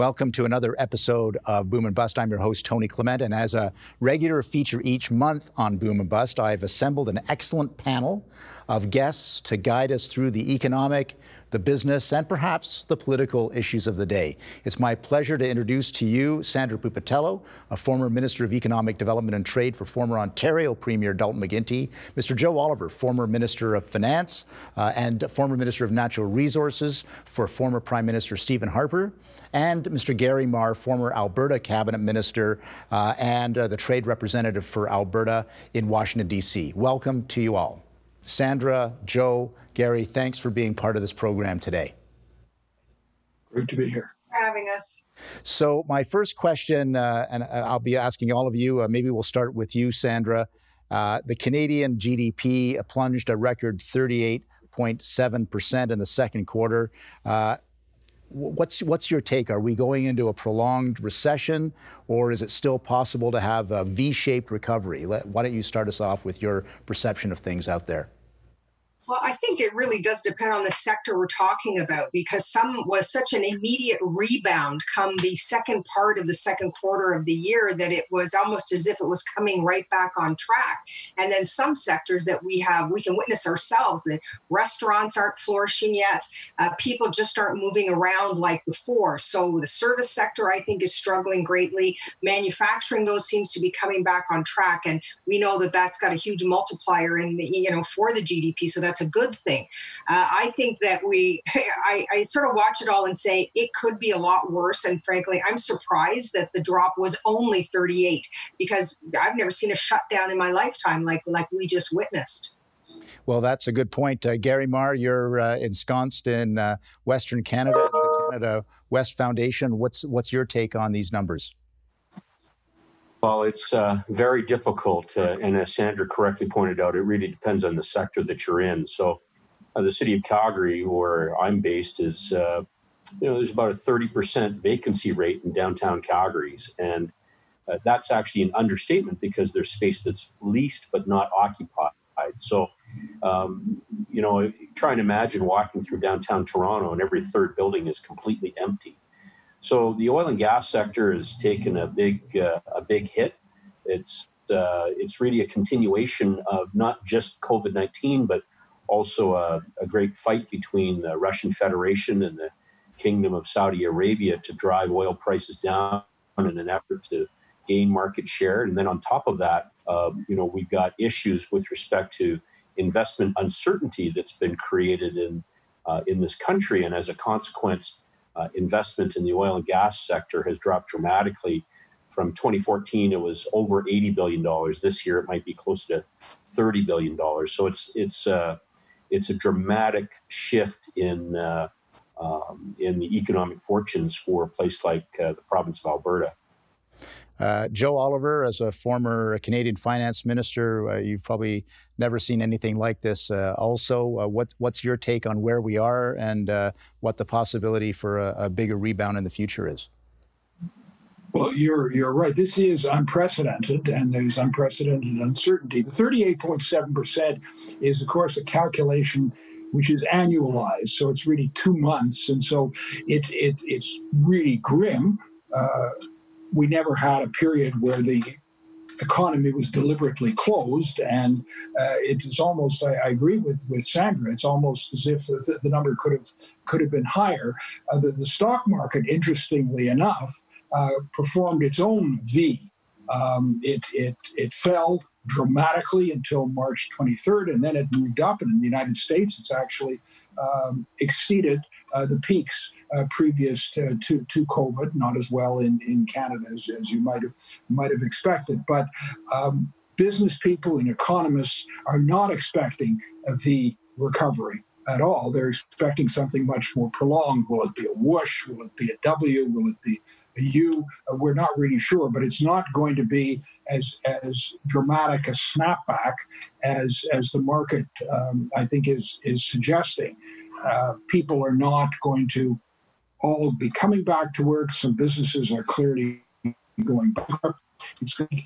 Welcome to another episode of Boom and Bust. I'm your host, Tony Clement, and as a regular feature each month on Boom and Bust, I've assembled an excellent panel of guests to guide us through the economic, the business, and perhaps the political issues of the day. It's my pleasure to introduce to you Sandra Pupatello, a former Minister of Economic Development and Trade for former Ontario Premier Dalton McGuinty, Mr. Joe Oliver, former Minister of Finance uh, and former Minister of Natural Resources for former Prime Minister Stephen Harper, and Mr. Gary Mar, former Alberta Cabinet Minister uh, and uh, the Trade Representative for Alberta in Washington, D.C. Welcome to you all. Sandra, Joe, Gary, thanks for being part of this program today. Great to be here. For having us. So, my first question, uh, and I'll be asking all of you, uh, maybe we'll start with you, Sandra. Uh, the Canadian GDP plunged a record 38.7% in the second quarter. What's what's your take? Are we going into a prolonged recession, or is it still possible to have a V-shaped recovery? Let, why don't you start us off with your perception of things out there? Well, I think it really does depend on the sector we're talking about because some was such an immediate rebound come the second part of the second quarter of the year that it was almost as if it was coming right back on track. And then some sectors that we have, we can witness ourselves that restaurants aren't flourishing yet, uh, people just aren't moving around like before. So the service sector, I think, is struggling greatly. Manufacturing, though, seems to be coming back on track, and we know that that's got a huge multiplier in the you know for the GDP. So that's a good thing. Uh, I think that we, I, I sort of watch it all and say it could be a lot worse. And frankly, I'm surprised that the drop was only 38 because I've never seen a shutdown in my lifetime like like we just witnessed. Well, that's a good point. Uh, Gary Mar, you're uh, ensconced in uh, Western Canada, the Canada West Foundation. What's what's your take on these numbers? Well, it's uh, very difficult, uh, and as Sandra correctly pointed out, it really depends on the sector that you're in. So, uh, the city of Calgary, where I'm based, is uh, you know there's about a 30% vacancy rate in downtown Calgary's, and uh, that's actually an understatement because there's space that's leased but not occupied. So, um, you know, try and imagine walking through downtown Toronto and every third building is completely empty. So the oil and gas sector has taken a big uh, a big hit. It's uh, it's really a continuation of not just COVID nineteen, but also a, a, great fight between the Russian Federation and the Kingdom of Saudi Arabia to drive oil prices down in an effort to gain market share. And then on top of that, uh, you know, we've got issues with respect to investment uncertainty that's been created in uh, in this country, and as a consequence, uh, investment in the oil and gas sector has dropped dramatically. From 2014, it was over 80 billion dollars. This year, it might be close to 30 billion dollars. So it's it's uh, it's a dramatic shift in uh, um, in the economic fortunes for a place like uh, the province of Alberta. Uh, Joe Oliver, as a former Canadian finance minister, uh, you've probably never seen anything like this. Uh, also, uh, what, what's your take on where we are and uh, what the possibility for a, a, bigger rebound in the future is? Well, you're you're right. This is unprecedented, and there's unprecedented uncertainty. The 38.7 percent is, of course, a calculation which is annualized, so it's really two months, and so it, it it's really grim. Uh, we never had a period where the economy was deliberately closed, and uh, it is almost. I, I, agree with with Sandra. It's almost as if the, the number could have could have been higher. Uh, the, the, stock market, interestingly enough, uh, performed its own V. Um, it it it fell dramatically until March 23rd, and then it moved up. And in the United States, it's actually um, exceeded uh, the peaks uh, previous to, to, to, COVID, not as well in, in Canada as, as you might have, might have expected. But um, business people and economists are not expecting the recovery at all. They're expecting something much more prolonged. Will it be a whoosh? Will it be a W? Will it be a U? Uh, we're not really sure, but it's not going to be as as dramatic a snapback as as the market um, I think is is suggesting. Uh, people are not going to all be coming back to work. Some businesses are clearly going bankrupt. It's going to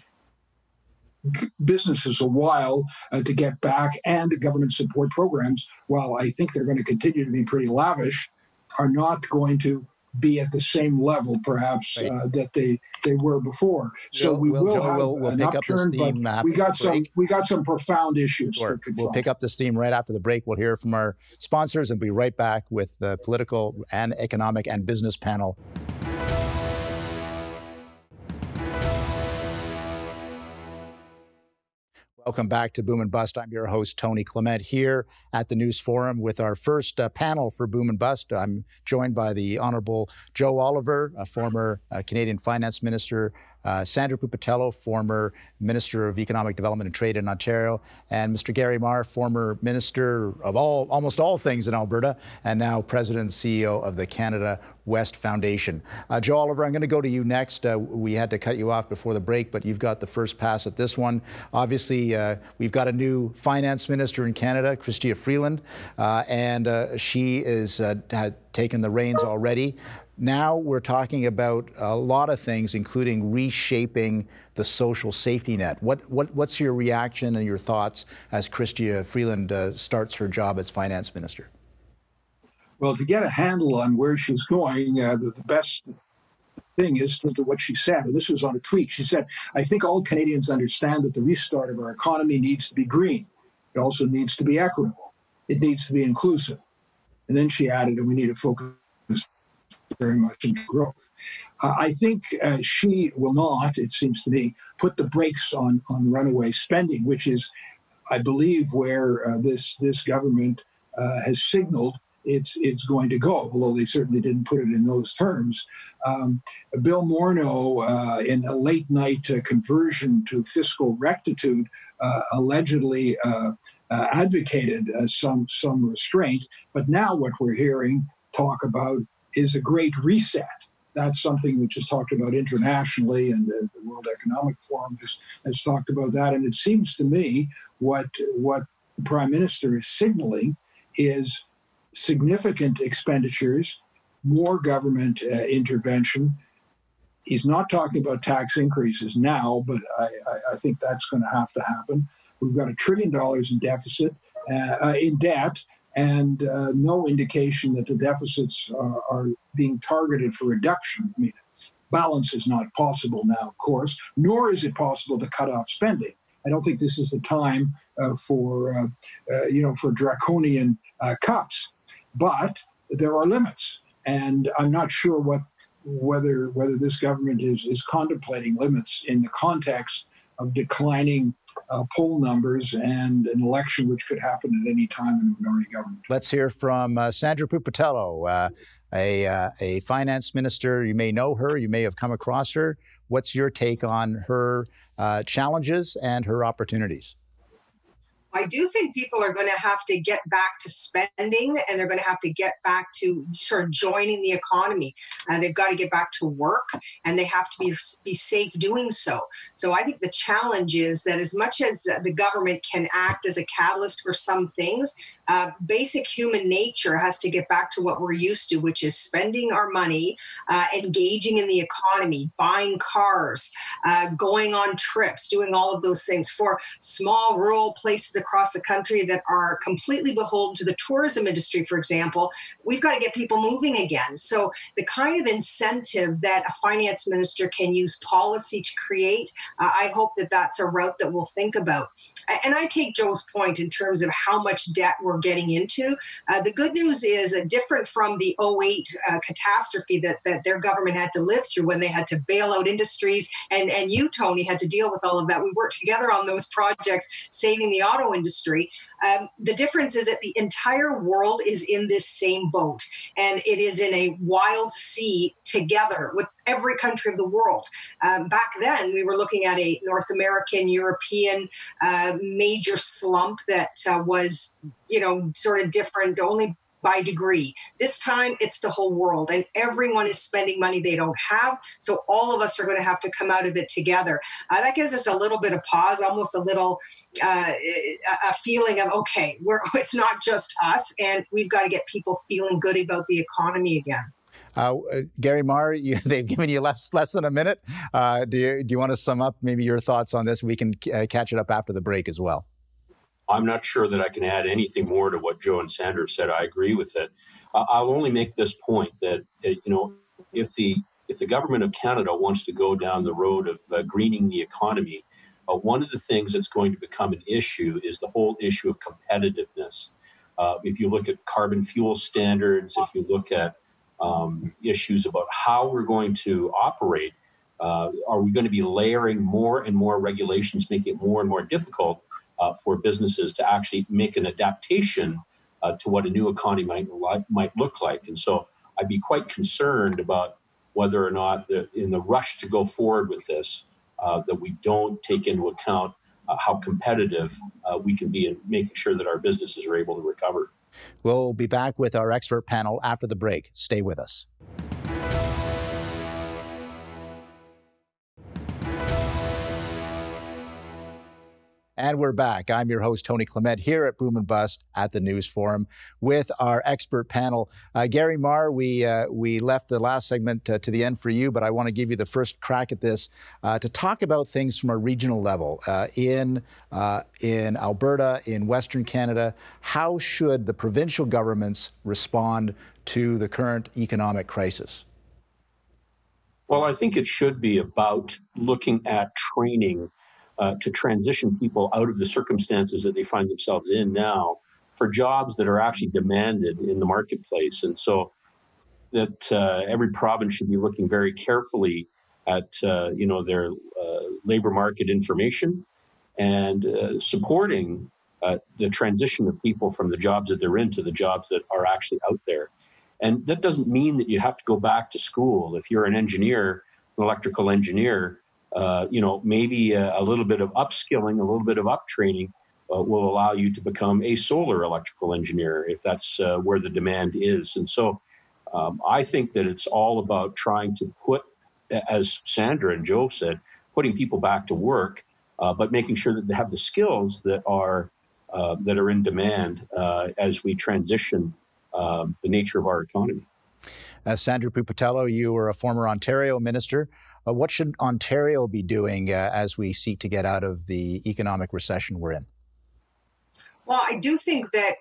businesses a while uh, to get back, and government support programs, while I think they're going to continue to be pretty lavish, are not going to be at the same level, perhaps right. uh, that they they were before. So we'll, we will we'll, have we'll, an pick upturn, but we got some we got some profound issues. Sure. We'll pick up this theme right after the break. We'll hear from our sponsors and be right back with the political and economic and business panel. Welcome back to Boom and Bust. I'm your host, Tony Clement, here at the News Forum with our first uh, panel for Boom and Bust. I'm joined by the Honorable Joe Oliver, a former uh, Canadian finance minister, uh, Sandra Pupatello, former Minister of Economic Development and Trade in Ontario, and Mr. Gary Mar, former Minister of all almost all things in Alberta, and now President and CEO of the Canada West Foundation. Uh, Joe Oliver, I'm going to go to you next. Uh, we had to cut you off before the break, but you've got the first pass at this one. Obviously, uh, we've got a new finance minister in Canada, Chrystia Freeland, uh, and uh, she is had taken the reins already. Now we're talking about a lot of things, including reshaping the social safety net. What, what, what's your reaction and your thoughts as Chrystia Freeland uh, starts her job as finance minister? Well, to get a handle on where she's going, uh, the, the, best thing is to, to what she said. And this was on a tweet. She said, I think all Canadians understand that the restart of our economy needs to be green. It also needs to be equitable. It needs to be inclusive. And then she added, and we need to focus very much into growth. Uh, I think uh, she will not, it seems to me, put the brakes on, on runaway spending, which is, I believe, where uh, this, this government uh, has signaled it's, it's going to go, although they certainly didn't put it in those terms. Um, Bill Morneau, uh, in a late night uh, conversion to fiscal rectitude, allegedly advocated some, some restraint. But now what we're hearing talk about is a great reset. That's something which is talked about internationally, and the, the World Economic Forum has, has talked about that. And it seems to me what what the Prime Minister is signaling is significant expenditures, more government uh, intervention. He's not talking about tax increases now, but I, I, I think that's going to have to happen. We've got a trillion dollars in deficit, uh, uh, in debt, and uh, no indication that the deficits are, are, being targeted for reduction. I mean, balance is not possible now, of course, nor is it possible to cut off spending. I don't think this is the time uh, for uh, uh you know for draconian uh, cuts, but there are limits, and I'm not sure what whether whether this government is is contemplating limits in the context of declining uh, poll numbers and an election which could happen at any time in a minority government. Let's hear from uh, Sandra Pupatello, uh, a, uh, a finance minister. You may know her, you may have come across her. What's your take on her uh, challenges and her opportunities? I do think people are going to have to get back to spending and they're going to have to get back to sort of joining the economy. Uh, they've got to get back to work and they have to be, be safe doing so. So I think the challenge is that as much as the government can act as a catalyst for some things, uh, basic human nature has to get back to what we're used to, which is spending our money, uh, engaging in the economy, buying cars, uh, going on trips, doing all of those things for small rural places across the country that are completely beholden to the tourism industry, for example. We've got to get people moving again. So, the kind of incentive that a finance minister can use policy to create, uh, I hope that that's a route that we'll think about. And I take Joe's point in terms of how much debt we're getting into. Uh, the good news is uh, different from the 08 uh, catastrophe that, that their government had to live through when they had to bail out industries. And, and you, Tony, had to deal with all of that. We worked together on those projects, saving the auto industry. Um, the difference is that the entire world is in this same boat and it is in a wild sea together with every country of the world. Um, back then, we were looking at a North American, European uh, major slump that uh, was, you know, sort of different only by degree. This time, it's the whole world, and everyone is spending money they don't have. So all of us are going to have to come out of it together. Uh, that gives us a little bit of pause, almost a little uh, a feeling of okay, we're, it's not just us, and we've got to get people feeling good about the economy again. Uh, Gary Mar, you, they've given you less, less than a minute. Uh, do, you, do you want to sum up maybe your thoughts on this? We can uh, catch it up after the break as well. I'm not sure that I can add anything more to what Joe and Sandra said. I agree with it. I'll only make this point that, uh, you know, if the if the government of Canada wants to go down the road of uh, greening the economy, uh, one of the things that's going to become an issue is the whole issue of competitiveness. Uh, if you look at carbon fuel standards, if you look at um, issues about how we're going to operate, uh, are we going to be layering more and more regulations, making it more and more difficult uh, for businesses to actually make an adaptation uh, to what a new economy might, might look like? And so I'd be quite concerned about whether or not the, in the rush to go forward with this, uh, that we don't take into account uh, how competitive uh, we can be in making sure that our businesses are able to recover. We'll be back with our expert panel after the break. Stay with us. And we're back. I'm your host, Tony Clement, here at Boom and Bust at the News Forum with our expert panel. Uh, Gary Mar, we, uh, we left the last segment uh, to the end for you, but I want to give you the first crack at this uh, to talk about things from a regional level. Uh, in, uh, in Alberta, in Western Canada, how should the provincial governments respond to the current economic crisis? Well, I think it should be about looking at training uh, to transition people out of the circumstances that they find themselves in now for jobs that are actually demanded in the marketplace. And so that uh, every province should be looking very carefully at uh, you know their uh, labor market information and uh, supporting uh, the transition of people from the jobs that they're in to the jobs that are actually out there. And that doesn't mean that you have to go back to school. If you're an engineer, an electrical engineer, uh, you know, maybe a, a, little bit of upskilling, a little bit of uptraining uh, will allow you to become a solar electrical engineer if that's uh, where the demand is. And so um, I think that it's all about trying to put, as Sandra and Joe said, putting people back to work, uh, but making sure that they have the skills that are uh, that are in demand as we transition um, the nature of our economy. As Sandra Pupatello, you were a former Ontario minister. What should Ontario be doing uh, as we seek to get out of the economic recession we're in? Well, I do think that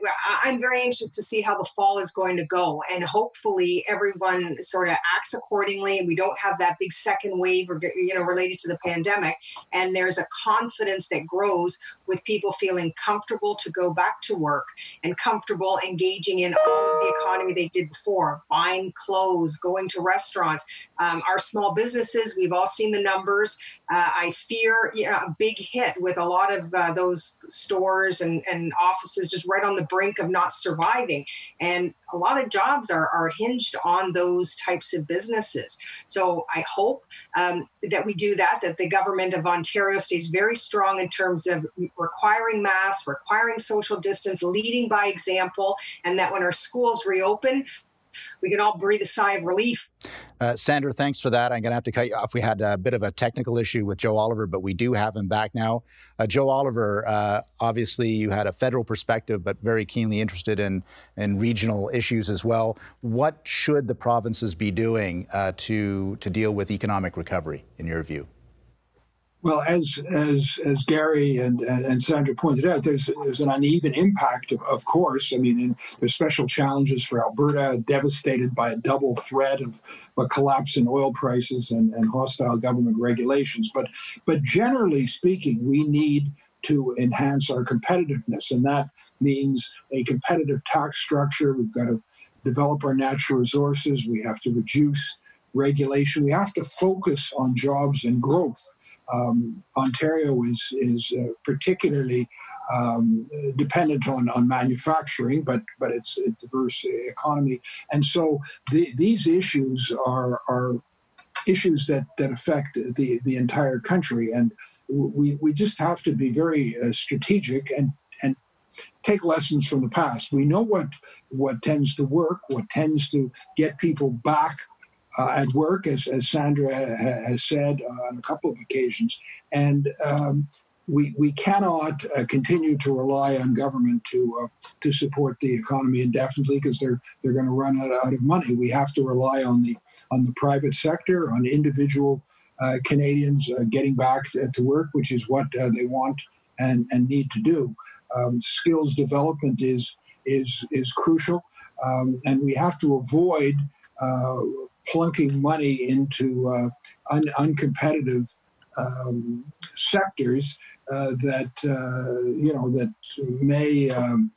I'm very anxious to see how the fall is going to go, and hopefully everyone sort of acts accordingly, and we don't have that big second wave, or you know, related to the pandemic. And there's a confidence that grows with people feeling comfortable to go back to work and comfortable engaging in all the economy they did before, buying clothes, going to restaurants. Um, our small businesses, we've all seen the numbers. Uh, I fear a big hit with a lot of uh, those stores and and offices just right on the brink of not surviving. And a lot of jobs are, are hinged on those types of businesses. So I hope um, that we do that, that the government of Ontario stays very strong in terms of requiring masks, requiring social distance, leading by example, and that when our schools reopen, we can all breathe a sigh of relief. Uh, Sandra, thanks for that. I'm going to have to cut you off. We had a bit of a technical issue with Joe Oliver, but we do have him back now. Uh, Joe Oliver, uh, obviously you had a federal perspective, but very keenly interested in, in regional issues as well. What should the provinces be doing uh, to, to deal with economic recovery, in your view? Well, as as as Gary and, and, and, Sandra pointed out, there's there's an uneven impact, of, of course. I mean, there's special challenges for Alberta, devastated by a double threat of a collapse in oil prices and, and hostile government regulations. But but generally speaking, we need to enhance our competitiveness, and that means a competitive tax structure. We've got to develop our natural resources. We have to reduce regulation. We have to focus on jobs and growth um, Ontario is is uh, particularly um, dependent on, on manufacturing, but but it's a diverse economy, and so the, these issues are are issues that that affect the the entire country, and we we just have to be very uh, strategic and and take lessons from the past. We know what what tends to work, what tends to get people back uh, at work, as, as Sandra ha- has said uh, on a couple of occasions. And um, we, we cannot uh, continue to rely on government to uh, to support the economy indefinitely because they're they're going to run out, out of money. We have to rely on the on the private sector, on individual uh, Canadians uh, getting back to, to, work, which is what they want and, and need to do. Um, skills development is is is crucial, um, and we have to avoid plunking money into uh, un- uncompetitive um, sectors uh, that uh, you know that may um,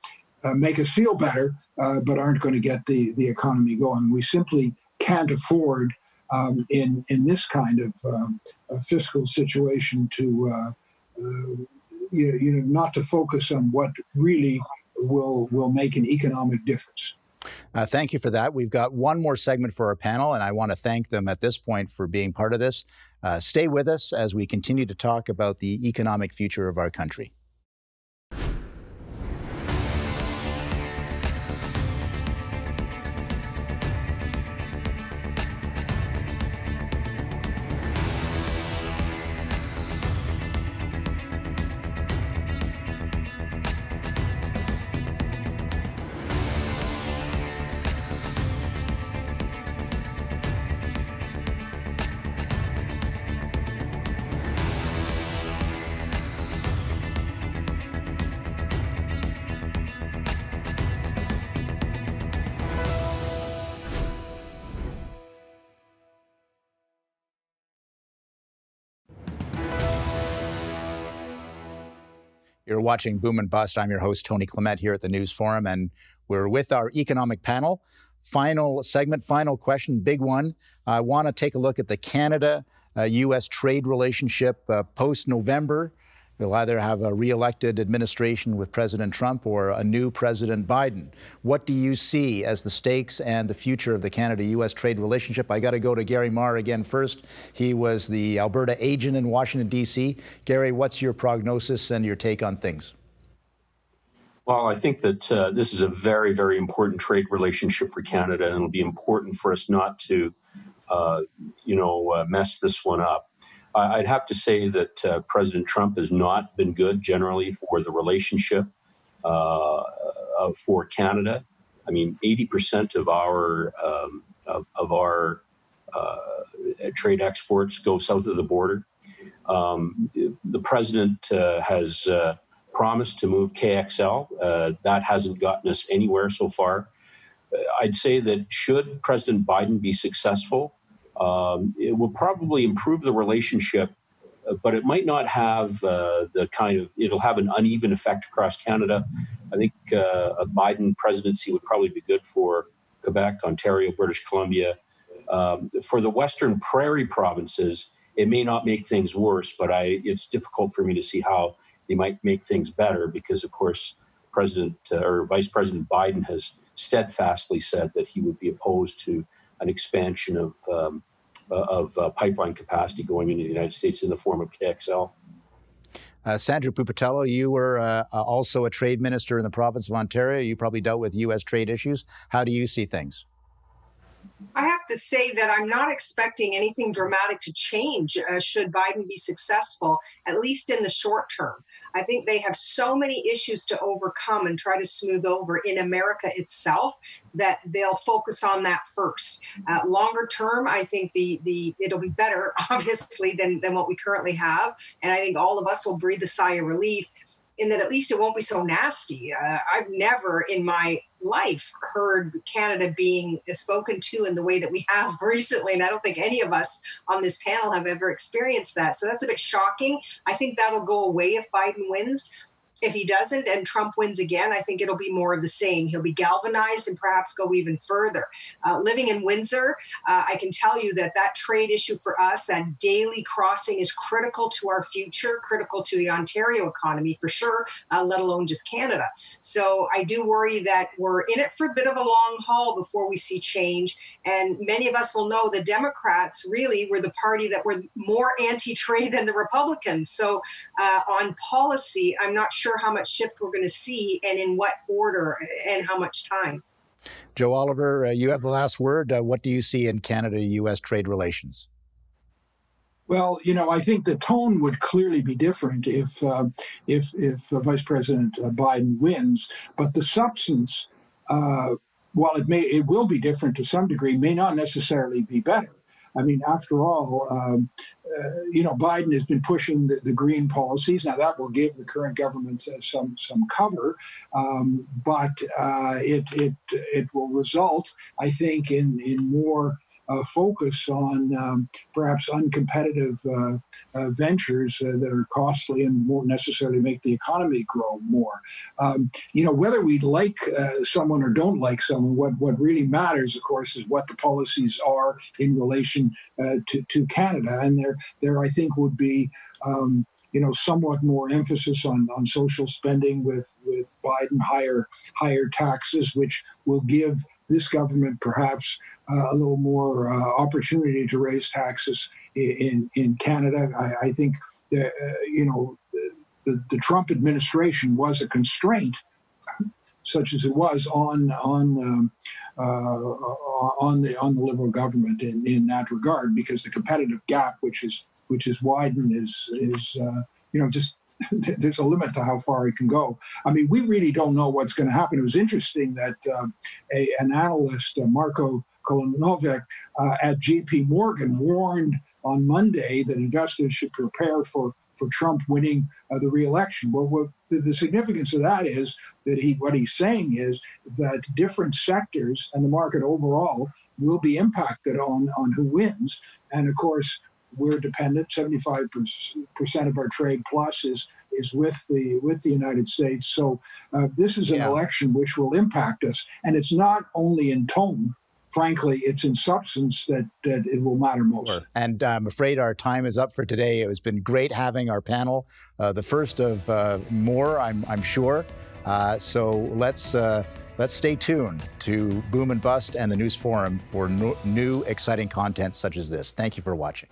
uh, make us feel better, uh, but aren't going to get the the economy going. We simply can't afford um, in in this kind of um, fiscal situation to you, you know not to focus on what really will will make an economic difference. Uh, thank you for that. We've got one more segment for our panel, and I want to thank them at this point for being part of this. Uh, stay with us as we continue to talk about the economic future of our country. You're watching Boom and Bust. I'm your host, Tony Clement, here at the News Forum, and we're with our economic panel. Final segment, final question, big one. I want to take a look at the Canada uh, US trade relationship uh, post November. You'll either have a re-elected administration with President Trump or a new President Biden. What do you see as the stakes and the future of the Canada-U.S. trade relationship? I got to go to Gary Mar again first. He was the Alberta agent in Washington, D.C. Gary, what's your prognosis and your take on things? Well, I think that uh, this is a very, very important trade relationship for Canada, and it'll be important for us not to, uh, you know, uh, mess this one up. I'd have to say that uh, President Trump has not been good generally for the relationship uh, for Canada. I mean, 80% of our um, of, of, our uh, trade exports go south of the border. Um, the president uh, has uh, promised to move KXL. Uh, that hasn't gotten us anywhere so far. I'd say that should President Biden be successful, um, it will probably improve the relationship, uh, but it might not have uh, the kind of, it'll have an uneven effect across Canada. I think uh, a Biden presidency would probably be good for Quebec, Ontario, British Columbia. Um, for the Western Prairie provinces, it may not make things worse, but I, it's difficult for me to see how they might make things better because, of course, President uh, or Vice President Biden has steadfastly said that he would be opposed to an expansion of um, uh, of uh, pipeline capacity going into the United States in the form of KXL. Uh, Sandra Pupatello, you were uh, uh, also a trade minister in the province of Ontario. You probably dealt with U.S. trade issues. How do you see things? I have to say that I'm not expecting anything dramatic to change uh, should Biden be successful, at least in the short term. I think they have so many issues to overcome and try to smooth over in America itself that they'll focus on that first. Uh, longer term, I think the the it'll be better, obviously, than than what we currently have, and I think all of us will breathe a sigh of relief in that at least it won't be so nasty. Uh, I've never in my life heard Canada being spoken to in the way that we have recently, and I don't think any of us on this panel have ever experienced that. So that's a bit shocking. I think that'll go away if Biden wins if he doesn't and Trump wins again, I think it'll be more of the same. He'll be galvanized and perhaps go even further. Uh, living in Windsor, uh, I can tell you that that trade issue for us, that daily crossing, is critical to our future, critical to the Ontario economy for sure, uh, let alone just Canada. So I do worry that we're in it for a bit of a long haul before we see change. And many of us will know the Democrats really were the party that were more anti trade than the Republicans. So uh, on policy, I'm not sure sure how much shift we're going to see and in what order and how much time. Joe Oliver, uh, you have the last word. Uh, what do you see in Canada US trade relations? Well, you know, I think the tone would clearly be different if uh, if if uh, Vice President uh, Biden wins, but the substance, uh, while it may it will be different to some degree, may not necessarily be better. I mean, after all, um, uh, you know, Biden has been pushing the, the, green policies. Now that will give the current government uh, some some cover, um, but uh, it it it will result, I think, in in more uh, focus on um, perhaps uncompetitive uh, uh, ventures uh, that are costly and won't necessarily make the economy grow more. Um, you know, whether we like uh, someone or don't like someone, what, what really matters, of course, is what the policies are in relation to, to Canada. And there, there, I think, would be um, you know, somewhat more emphasis on, on social spending with, with Biden, higher higher taxes, which will give this government perhaps uh, a little more uh, opportunity to raise taxes in in Canada. I, I think uh, you know the, the Trump administration was a constraint, such as it was on on um, uh, on the on the Liberal government in, in that regard, because the competitive gap, which is which is widened, is is uh, you know just there's a limit to how far it can go. I mean, we really don't know what's going to happen. It was interesting that uh, a, an analyst, uh, Marko Kolanovic, uh, at J.P. Morgan warned on Monday that investors should prepare for for Trump winning uh, the reelection. Well, what the, the, significance of that is that he what he's saying is that different sectors and the market overall will be impacted on on who wins. And of course, we're dependent. Seventy-five percent of our trade plus is is with the with the United States. So uh, this is an yeah. election which will impact us, and it's not only in tone. Frankly, it's in substance that, that it will matter most. Sure. And I'm afraid our time is up for today. It has been great having our panel, uh, the first of uh, more, I'm, I'm sure. Uh, so let's uh, let's stay tuned to Boom and Bust and the News Forum for new exciting content such as this. Thank you for watching.